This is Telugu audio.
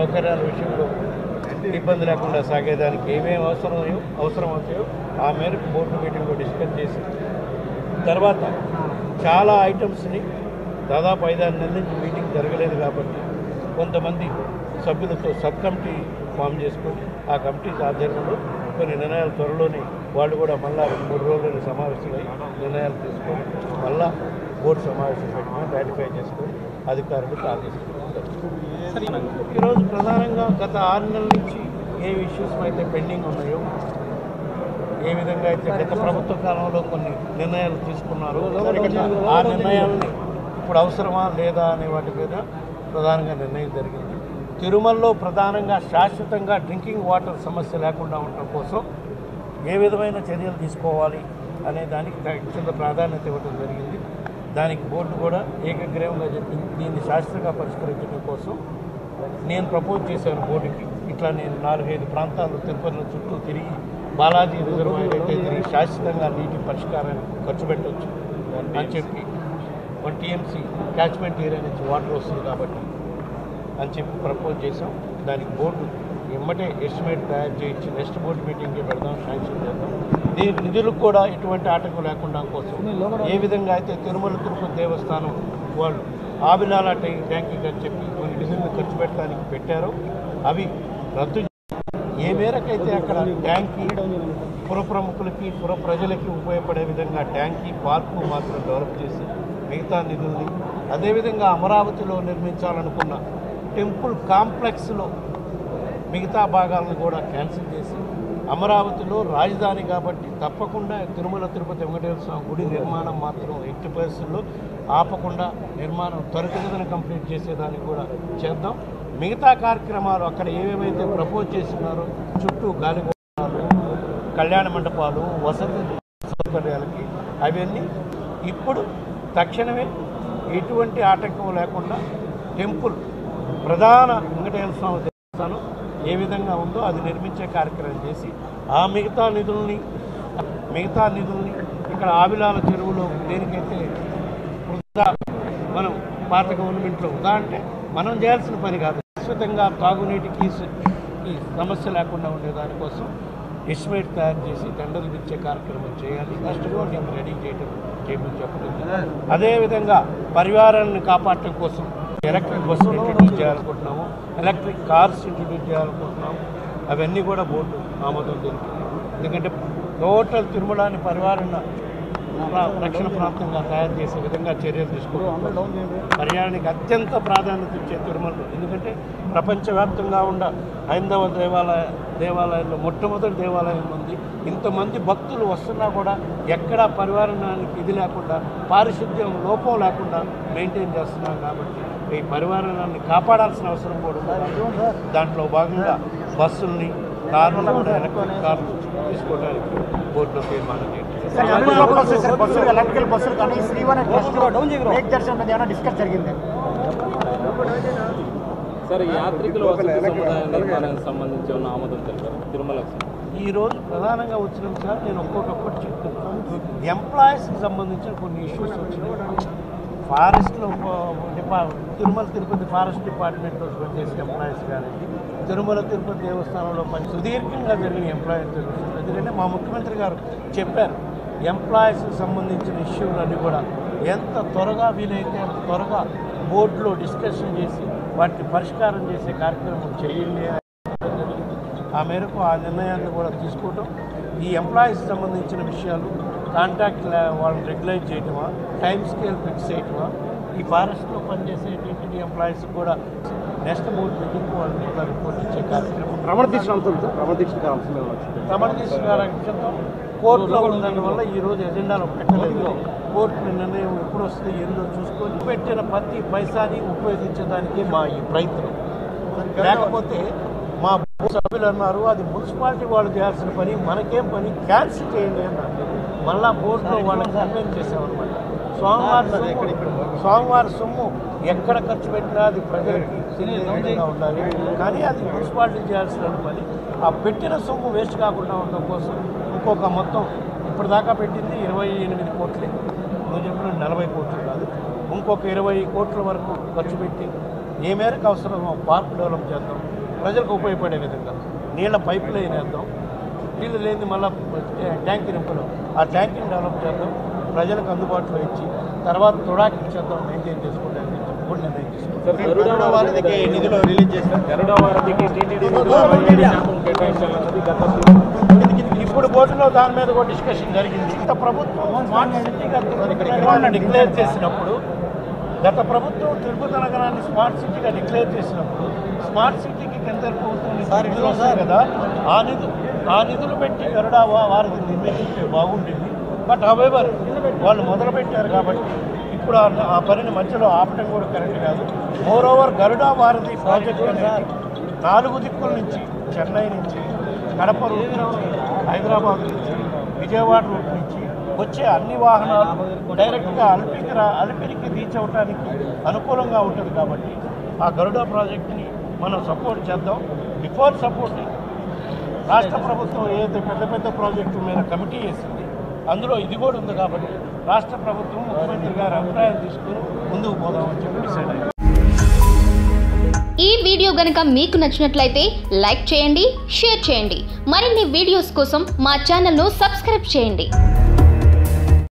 సౌకర్యాల విషయంలో ఇబ్బంది లేకుండా సాగేదానికి ఏమేమి అవసరమో అవసరం అవుతాయో ఆ మేరకు బోర్డు మీటింగ్లో డిస్కస్ చేసి తర్వాత చాలా ఐటమ్స్ని దాదాపు ఐదారు నెలల నుంచి మీటింగ్ జరగలేదు కాబట్టి కొంతమంది సభ్యులతో సబ్ కమిటీ ఫామ్ చేసుకొని ఆ కమిటీ ఆధ్వర్యంలో కొన్ని నిర్ణయాలు త్వరలోనే వాళ్ళు కూడా మళ్ళా రెండు మూడు రోజులు సమావేశమై నిర్ణయాలు తీసుకొని మళ్ళా బోర్డు సమావేశం పెట్టుకొని రాటిఫై చేసుకొని అధికారులకు ఆదేశిస్తారు ఈరోజు ప్రధానంగా గత ఆరు నెలల నుంచి ఏ ఇష్యూస్ అయితే పెండింగ్ ఉన్నాయో ఏ విధంగా అయితే గత ప్రభుత్వ కాలంలో కొన్ని నిర్ణయాలు తీసుకున్నారో ఆ నిర్ణయాలని ఇప్పుడు అవసరమా లేదా అనే వాటి మీద ప్రధానంగా నిర్ణయం జరిగింది. తిరుమలలో ప్రధానంగా శాశ్వతంగా డ్రింకింగ్ వాటర్ సమస్య లేకుండా ఉండటం కోసం ఏ విధమైన చర్యలు తీసుకోవాలి అనే దానికి అత్యంత ప్రాధాన్యత ఇవ్వడం జరిగింది. దానికి బోర్డు కూడా ఏకగ్రీవంగా చెప్పింది దీన్ని శాశ్వతంగా పరిష్కరించడం కోసం నేను ప్రపోజ్ చేశాను బోర్డుకి. ఇట్లా నేను నాలుగైదు ప్రాంతాలు తిరుపతి చుట్టూ తిరిగి బాలాజీ రిజర్వాయర్ అయితే తిరిగి శాశ్వతంగా నీటి పరిష్కారానికి ఖర్చు పెట్టవచ్చు అని చెప్పి వన్ టీఎంసీ క్యాచ్మెంట్ ఏరియా నుంచి వాటర్ వస్తుంది కాబట్టి అని చెప్పి ప్రపోజ్ చేసాం దానికి బోర్డు ఎమ్మటే ఎస్టిమేట్ తయారు చేయించి నెక్స్ట్ బోర్డు మీటింగ్కి పెడదాం దీని నిధులకు కూడా ఎటువంటి ఆటంకం లేకుండా కోసం ఏ విధంగా అయితే తిరుమల తిరుపతి దేవస్థానం వాళ్ళు ఆబిలాల ట్యాంక్ ట్యాంకింగ్ అని చెప్పి కొన్ని నిధులను ఖర్చు పెట్టడానికి పెట్టారో అవి రద్దు ఏ మేరకైతే అక్కడ ట్యాంకీ పుర ప్రముఖులకి పుర ప్రజలకి ఉపయోగపడే విధంగా ట్యాంకీ పార్కు మాత్రం డెవలప్ చేసి మిగతా నిధుల్ని అదేవిధంగా అమరావతిలో నిర్మించాలనుకున్న టెంపుల్ కాంప్లెక్స్లో మిగతా భాగాలను కూడా క్యాన్సిల్ చేసి అమరావతిలో రాజధాని కాబట్టి తప్పకుండా తిరుమల తిరుపతి వెంకటేశ్వర స్వామి గుడి నిర్మాణం మాత్రం ఎట్టి పరిస్థితుల్లో ఆపకుండా నిర్మాణం త్వరితగతిన కంప్లీట్ చేసేదానికి కూడా చేద్దాం. మిగతా కార్యక్రమాలు అక్కడ ఏమేమైతే ప్రపోజ్ చేస్తున్నారో చుట్టూ గాలిగోపురాలు కళ్యాణ మండపాలు వసతి సౌకర్యాలకి అవన్నీ ఇప్పుడు తక్షణమే ఎటువంటి ఆటంకం లేకుండా టెంపుల్ ప్రధాన వెంకటేశ్వర స్వామి దేవస్థానం ఏ విధంగా ఉందో అది నిర్మించే కార్యక్రమం చేసి ఆ మిగతా నిధుల్ని మిగతా నిధుల్ని ఇక్కడ ఆవిలాల చెరువులో దేనికైతే వృధా మనం పాత గవర్నమెంట్లో వృధా అంటే మనం చేయాల్సిన పని కాదు. శాశ్వతంగా తాగునీటికి సమస్య లేకుండా ఉండే దానికోసం ఎస్టిమేట్ తయారు చేసి టెండర్లు ఇచ్చే కార్యక్రమం చేయాలి. నెక్స్ట్ బోర్డింగ్ రెడీ చేయడం చేయమని చెప్పడం అదేవిధంగా పరివారాన్ని కాపాడటం కోసం ఎలక్ట్రిక్ బస్సులు ఇంట్రడ్యూస్ చేయాలనుకుంటున్నాము ఎలక్ట్రిక్ కార్స్ ఇంట్రడ్యూస్ చేయాలనుకుంటున్నాము అవన్నీ కూడా బోర్డు ఆమోదం జరుగుతుంది ఎందుకంటే టోటల్ తిరుమలాన్ని పరివారణ రక్షణ ప్రాంతంగా తయారు చేసే విధంగా చర్యలు తీసుకోవాలి పర్యాటనకి అత్యంత ప్రాధాన్యత ఇచ్చే తిరుమలలో. ఎందుకంటే ప్రపంచవ్యాప్తంగా ఉన్న హైందవ దేవాలయ దేవాలయంలో మొట్టమొదటి దేవాలయం ఉంది. ఇంతమంది భక్తులు వస్తున్నా కూడా ఎక్కడా పరివారణానికి ఇది లేకుండా పారిశుద్ధ్యం లోపం లేకుండా మెయింటైన్ చేస్తున్నాం కాబట్టి ఈ పరివారణాన్ని కాపాడాల్సిన అవసరం కూడా ఉంది. దాంట్లో భాగంగా బస్సుల్ని కార్లు కూడా ఎలక్ట్రిక్ కార్లు తీసుకోవడానికి బోర్డులో తీర్మానం ఎలక్ట్రికల్ బస్సులు కానీ శ్రీవన్ ట్రస్ట్ బ్రేక్ దర్శనం మీద ఏమైనా డిస్కస్ జరిగింది? సరే యాత్రికుల వసతి సముదాయ నిర్మాణానికి సంబంధించి ఉన్న ఆమోదం తెలిపారు? తిరుమలకు ఈ రోజు ప్రధానంగా వచ్చిన సార్ నేను ఒక్కొక్కటి చెప్తున్నాను. ఎంప్లాయీస్కి సంబంధించిన కొన్ని ఇష్యూస్ వచ్చినాయి. ఫారెస్ట్లో డిపా తిరుమల తిరుపతి ఫారెస్ట్ డిపార్ట్మెంట్లో పనిచేసే ఎంప్లాయీస్ కానీ తిరుమల తిరుపతి దేవస్థానంలో పని సుదీర్ఘంగా జరిగిన ఎంప్లాయీస్ తెలుస్తుంది ఎందుకంటే మా ముఖ్యమంత్రి గారు చెప్పారు ఎంప్లాయీస్కి సంబంధించిన ఇష్యూలన్నీ కూడా ఎంత త్వరగా వీలైతే అంత త్వరగా బోర్డులో డిస్కషన్ చేసి వాటిని పరిష్కారం చేసే కార్యక్రమం చేయండి ఆ మేరకు ఆ నిర్ణయాన్ని కూడా తీసుకోవటం ఈ ఎంప్లాయీస్ సంబంధించిన విషయాలు కాంట్రాక్ట్ వాళ్ళని రెగ్యులైజ్ చేయటమా టైం స్కేల్ ఫిక్స్ చేయటమా ఈ ఫారెస్ట్లో పనిచేసేటువంటి ఎంప్లాయీస్ కూడా నెక్స్ట్ బోర్డు మీటింగ్ వాళ్ళని కూడా రిపోర్ట్ ఇచ్చే కార్యక్రమం. రమణ దీక్ష రమణ దీక్ష రమణ విషయంతో కోర్టులో ఉన్నదాని వల్ల ఈ రోజు ఎజెండాలో పెట్టలేదు. కోర్టు నిర్ణయం ఎప్పుడు వస్తుంది ఏందో చూసుకొని పెట్టిన ప్రతి పైసాని ఉపయోగించడానికి మా ఈ ప్రయత్నం. లేకపోతే మా సభ్యులు అన్నారు అది మున్సిపాలిటీ వాళ్ళు చేయాల్సిన పని మనకేం పని క్యాన్సిల్ చేయండి అన్నారు. మళ్ళా బోర్డులో వాళ్ళకి కన్వెన్స్ చేసామన్నమాట స్వామివారి స్వామివారి సొమ్ము. ఎక్కడ ఖర్చు పెట్టినా అది ప్రజలకి విధంగా ఉండాలి. కానీ అది మున్సిపాలిటీ చేయాల్సిన పని. ఆ పెట్టిన సొమ్ము వేస్ట్ కాకుండా ఉండడం కోసం ఇంకొక మొత్తం ఇప్పటిదాకా పెట్టింది ఇరవై ఎనిమిది కోట్లే. నువ్వు చెప్పిన నలభై కోట్లు కాదు. ఇంకొక ఇరవై కోట్ల వరకు ఖర్చు పెట్టి ఏ మేరకు అవసరమో పార్క్ డెవలప్ చేద్దాం. ప్రజలకు ఉపయోగపడే విధంగా నీళ్ళ పైపు లైన్ వేద్దాం. నీళ్ళు లేని మళ్ళీ ట్యాంక్ నింపడం ఆ ట్యాంక్ని డెవలప్ చేద్దాం ప్రజలకు అందుబాటులో ఇచ్చి తర్వాత తుడాకి ఇచ్చేద్దాం మెయింటైన్ చేసుకోవడానికి కూడా నిర్ణయం తీసుకుంటాం నిధులు రిలీజ్ ఇప్పుడు బోర్డులో దాని మీద కూడా డిస్కషన్ జరిగింది. గత ప్రభుత్వం డిక్లేర్ చేసినప్పుడు గత ప్రభుత్వం తిరుపతి నగరాన్ని స్మార్ట్ సిటీగా డిక్లేర్ చేసినప్పుడు స్మార్ట్ సిటీకి వస్తాయి కదా. ఆ నిధులు ఆ నిధులు పెట్టి గరుడా వారికి నిర్మించే బాగుండేది. బట్ హవెవర్ వాళ్ళు మొదలుపెట్టారు కాబట్టి ఇప్పుడు ఆ- పనిని మధ్యలో ఆపడం కూడా కరెక్ట్ కాదు. మోర్ ఓవర్ గరుడా వారధి ప్రాజెక్ట్ అనేది నాలుగు దిక్కుల నుంచి చెన్నై నుంచి కడప రూట్ నుంచి హైదరాబాద్ నుంచి విజయవాడ రూట్ నుంచి వచ్చే అన్ని వాహనాలు డైరెక్ట్గా అల్పికి రా అల్పిరికి రీచ్ అవడానికి అనుకూలంగా ఉంటుంది కాబట్టి ఆ గరుడ ప్రాజెక్ట్ని మనం సపోర్ట్ చేద్దాం. బిఫోర్ సపోర్టింగ్ రాష్ట్ర ప్రభుత్వం ఏదైతే పెద్ద పెద్ద ప్రాజెక్టుల మీద కమిటీ వేసింది అందులో ఇది కూడా ఉంది కాబట్టి రాష్ట్ర ప్రభుత్వం ముఖ్యమంత్రి గారి అభిప్రాయం తీసుకుని ముందుకు పోదామని చెప్పి డిసైడ్ అయ్యింది ఈ వీడియో గనుక మీకు నచ్చినట్లయితే లైక్ చేయండి షేర్ చేయండి. మరిన్ని వీడియోస్ కోసం మా ఛానల్ను సబ్స్క్రైబ్ చేయండి.